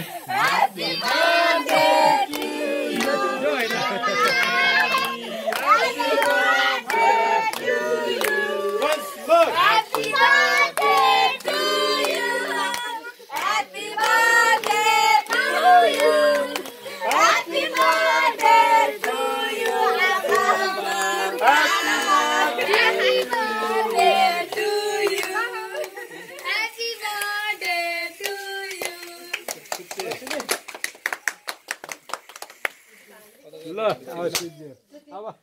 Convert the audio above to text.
Happy ल अब